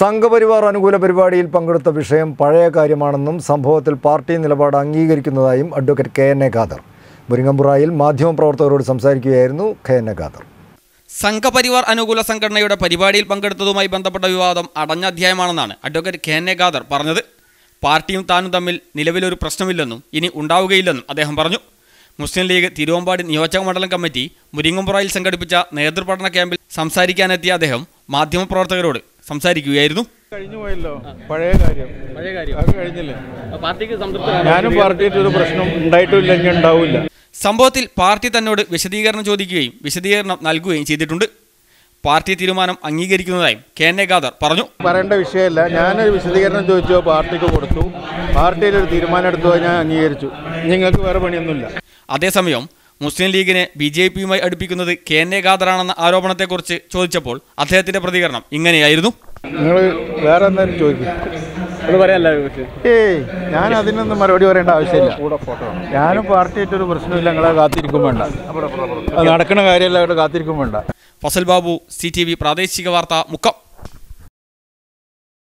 സംഘപരിവാർ അനുകൂല പരിപാടിയിൽ പങ്കെടുത്ത വിഷയം പഴയ കാര്യമാണെന്നും സംഭവത്തിൽ പാർട്ടി നിലപാട് അംഗീകരിക്കുന്നതായും advocate K N A Khader. മുരിങ്ങമ്പുറായിൽ മാധ്യമപ്രവർത്തകരോട് സംസാരിക്കുകയായിരുന്നു K N A Khader. Sangh Parivar അനുകൂല സംഘടനയുടെ പരിപാടിയിൽ പങ്കെടുത്തതുമായി ബന്ധപ്പെട്ട വിവാദം അടഞ്ഞ അധ്യായമാണെന്നാണ് advocate K N A Khader പറഞ്ഞത്. പാർട്ടിയും താനും തമ്മിൽ നിലവിലൊരു പ്രശ്നമില്ലെന്നും ഇനി ഉണ്ടാവുകയില്ലെന്നും അദ്ദേഹം പറഞ്ഞു. മുസ്ലിം ലീഗ് തിരുവമ്പാടി നിയോജക മണ്ഡലം കമ്മിറ്റി മുരിങ്ങമ്പുറയിൽ സംഘടിപ്പിച്ച നേതൃപഠന ക്യാമ്പിൽ സംസാരിക്കാനെത്തിയ അദ്ദേഹം മാധ്യമപ്രവർത്തകരോട് സംസാരിക്കുകയായിരുന്നു. കഴിഞ്ഞു പോയല്ലോ പഴയ കാര്യം. പഴയ കാര്യം. അത് കഴിഞ്ഞില്ലേ? പാർട്ടിക്ക് സംതൃപ്തരാണ്. ഞാനും പാർട്ടിയിട്ട് ഒരു പ്രശ്നം ഉണ്ടായിട്ടില്ല ഇനി ഉണ്ടാവില്ല. സംഭവത്തിൽ പാർട്ടി തന്നോട് വിശദീകരണം ചോദിക്കുകയും വിശദീകരണം നൽകുകയും ചെയ്തിട്ടുണ്ട്. പാർട്ടി തീരുമാനം അംഗീകരിക്കുന്നതായും കെ എൻ എ ഖാദർ പറഞ്ഞു. പറയേണ്ട വിഷയമല്ല. ഞാനൊരു വിശദീകരണം ചോദിച്ചോ പാർട്ടിക്ക് കൊടുത്തു. പാർട്ടിയിൽ ഒരു തീരുമാനം എടുത്തോ ഞാൻ അംഗീകരിച്ചു. നിങ്ങൾക്ക് വേറെ പണിയൊന്നുമില്ല. അതേസമയം മുസ്ലിം ലീഗിനെ ബി ജെ പിയുമായി അടുപ്പിക്കുന്നത് കെ എൻ എ ഖാദറാണെന്ന ആരോപണത്തെക്കുറിച്ച് ചോദിച്ചപ്പോൾ അദ്ദേഹത്തിന്റെ പ്രതികരണം ഇങ്ങനെയായിരുന്നു. നിങ്ങൾ വേറെ എന്തായാലും ചോദിക്കും. ഏയ് ഞാൻ അതിനൊന്നും മറുപടി പറയേണ്ട ആവശ്യമില്ല. ഞാനും പാർട്ടിയായിട്ട് ഒരു പ്രശ്നമില്ല ഞങ്ങളെ കാത്തിരിക്കും വേണ്ട. നടക്കുന്ന കാര്യമല്ല അവിടെ കാത്തിരിക്കും വേണ്ട. Fasal Babu C T V പ്രാദേശിക വാർത്ത മുക്കം.